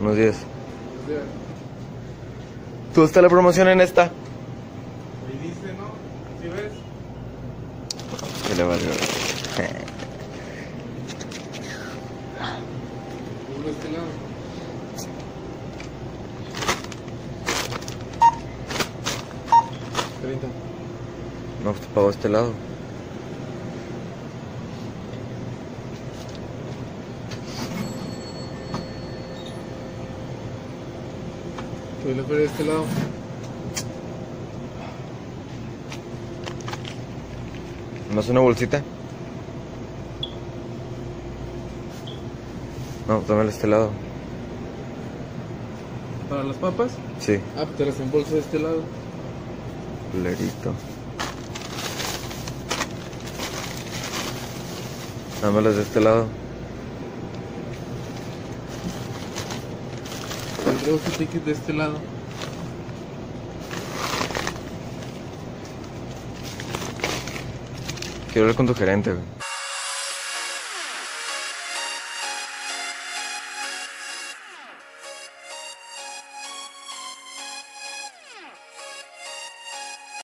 Unos 10. Ya. ¿Tú está la promoción en esta? Ahí dice, ¿no? ¿Sí ves? Que le valió. Este lado. No, pues te pago este lado. Feria de este lado. ¿No es una bolsita? No, de este lado. ¿Para las papas? Sí, Ah, pues te las embolso de este lado. culerito. Dámelas de este lado. Te entrego tu ticket de este lado. Quiero hablar con tu gerente, güey.